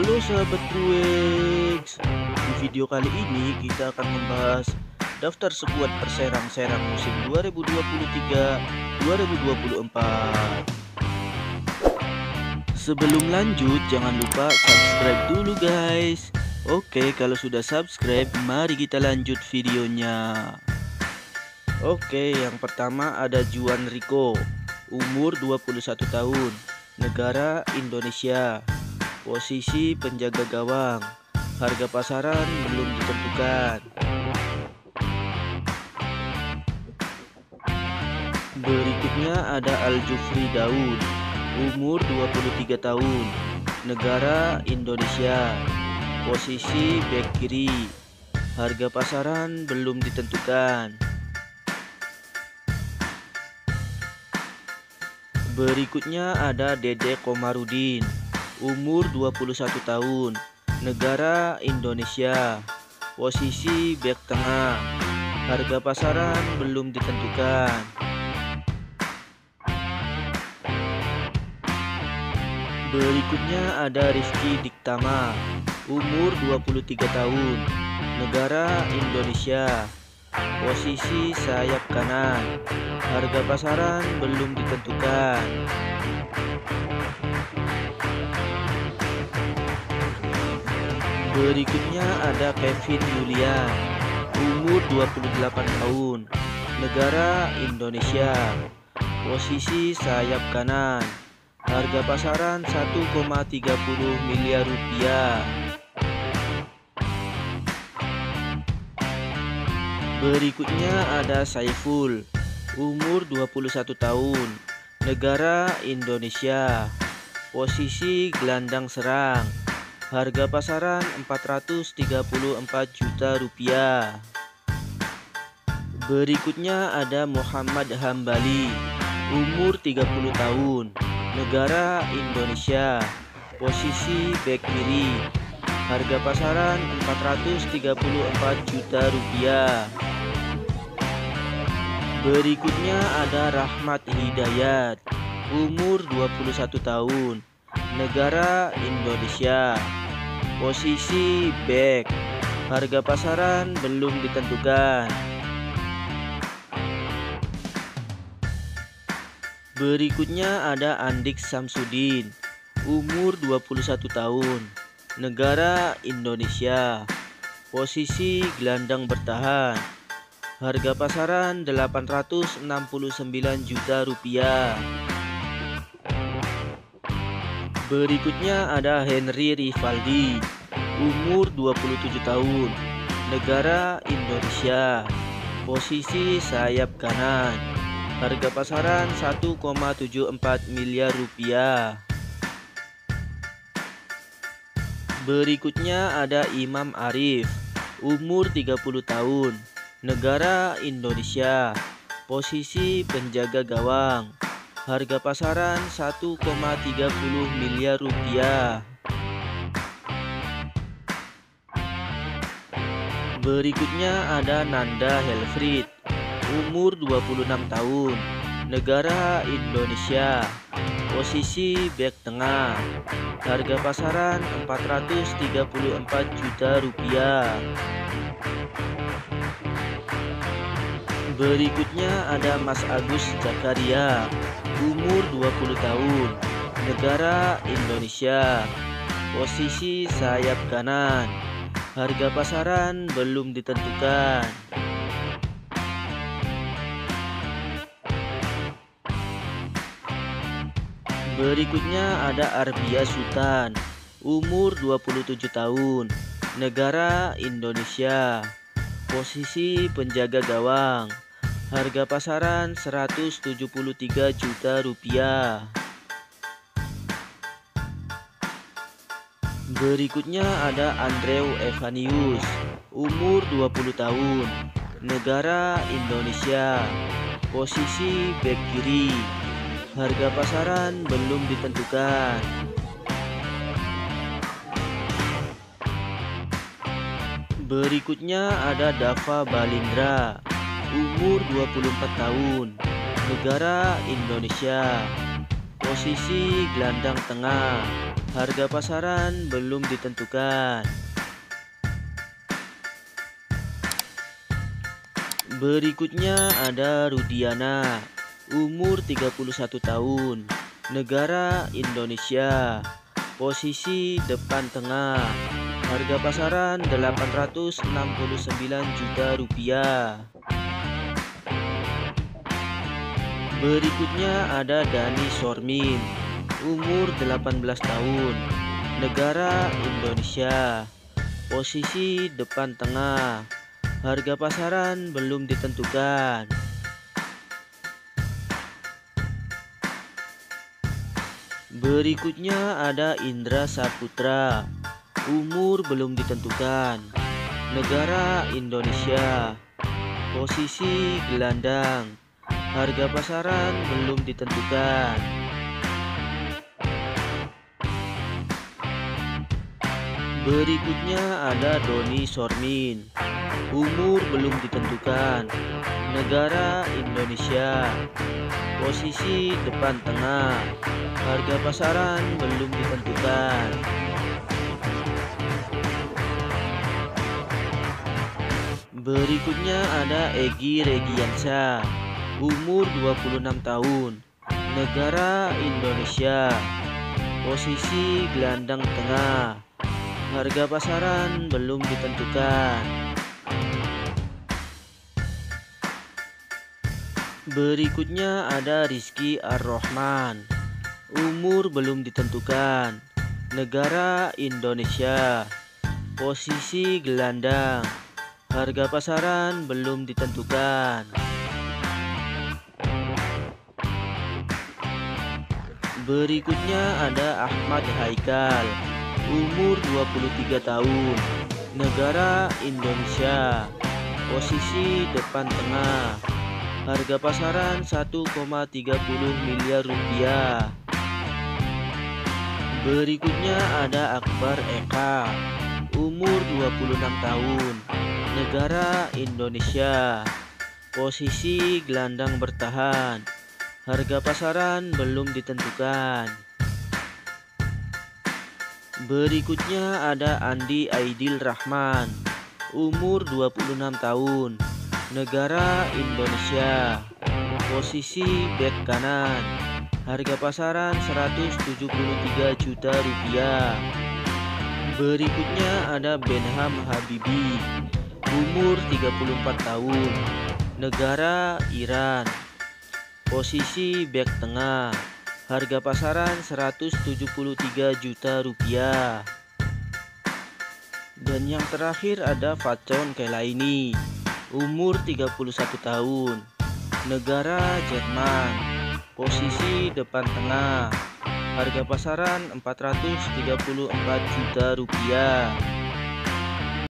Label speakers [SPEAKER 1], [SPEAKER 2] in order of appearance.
[SPEAKER 1] Halo sahabat Truex. Di video kali ini kita akan membahas daftar skuad perserang serang musim 2023-2024 Sebelum lanjut jangan lupa subscribe dulu guys. Oke kalau sudah subscribe mari kita lanjut videonya. Oke yang pertama ada Juan Rico Umur 21 tahun Negara Indonesia Posisi penjaga gawang. Harga pasaran belum ditentukan. Berikutnya ada Al-Jufri Daud Umur 23 tahun Negara Indonesia. Posisi back kiri. Harga pasaran belum ditentukan. Berikutnya ada Dede Komarudin Umur 21 tahun Negara Indonesia. Posisi back tengah Harga pasaran belum ditentukan. Berikutnya ada Rizky Diktama Umur 23 tahun Negara Indonesia. Posisi sayap kanan Harga pasaran belum ditentukan Berikutnya ada Kevin Julian Umur 28 tahun Negara Indonesia. Posisi sayap kanan Harga pasaran 1,30 miliar rupiah. Berikutnya ada Saiful Umur 21 tahun Negara Indonesia. Posisi gelandang serang Harga pasaran 434 juta rupiah. Berikutnya ada Muhammad Hambali Umur 30 tahun Negara Indonesia. Posisi back kiri Harga pasaran 434 juta rupiah. Berikutnya ada Rahmat Hidayat Umur 21 tahun Negara Indonesia. Posisi back. Harga pasaran belum ditentukan. Berikutnya ada Andik Samsudin. Umur 21 tahun. Negara Indonesia. Posisi gelandang bertahan. Harga pasaran 869 juta rupiah Berikutnya ada Henry Rivaldi Umur 27 tahun Negara Indonesia. Posisi sayap kanan Harga pasaran 1,74 miliar rupiah. Berikutnya ada Imam Arif Umur 30 tahun Negara Indonesia. Posisi penjaga gawang Harga pasaran 1,30 miliar rupiah. Berikutnya ada Nanda Helfrid Umur 26 tahun Negara Indonesia. Posisi back tengah. Harga pasaran 434 juta rupiah Berikutnya ada Mas Agus Zakaria umur 20 tahun negara Indonesia. Posisi sayap kanan harga pasaran belum ditentukan. Berikutnya ada Arbia Sultan umur 27 tahun negara Indonesia. Posisi penjaga gawang Harga pasaran 173 juta rupiah. Berikutnya ada Andrew Evanius Umur 20 tahun Negara Indonesia. Posisi back kiri. Harga pasaran belum ditentukan. Berikutnya ada Dava Balindra umur 24 tahun negara Indonesia Posisi gelandang tengah. Harga pasaran belum ditentukan. Berikutnya ada Rudiana, umur 31 tahun, negara Indonesia. Posisi depan tengah. Harga pasaran 869 juta rupiah. Berikutnya ada Dani Sormin, umur 18 tahun, negara Indonesia. Posisi depan tengah. Harga pasaran belum ditentukan. Berikutnya ada Indra Saputra, umur belum ditentukan, negara Indonesia. Posisi gelandang. Harga pasaran belum ditentukan. Berikutnya ada Doni Sormin. Umur belum ditentukan. Negara Indonesia. Posisi depan tengah. Harga pasaran belum ditentukan. Berikutnya ada Egi Regiansyah umur 26 tahun, negara Indonesia, posisi gelandang tengah, harga pasaran belum ditentukan. Berikutnya ada Rizky Ar-Rahman, umur belum ditentukan, negara Indonesia, posisi gelandang, harga pasaran belum ditentukan. Berikutnya ada Ahmad Haikal, umur 23 tahun, negara Indonesia, posisi depan tengah, harga pasaran 1,30 miliar rupiah. Berikutnya ada Akbar Eka, umur 26 tahun, negara Indonesia, posisi gelandang bertahan, Harga pasaran belum ditentukan. Berikutnya ada Andi Aidil Rahman, umur 26 tahun, negara Indonesia, posisi back kanan, harga pasaran 173 juta rupiah. Berikutnya ada Benham Habibi, umur 34 tahun, negara Iran, Posisi back tengah. Harga pasaran 173 juta rupiah. Dan yang terakhir ada Facon Kelaini. Umur 31 tahun. Negara Jerman. Posisi depan tengah. Harga pasaran 434 juta rupiah.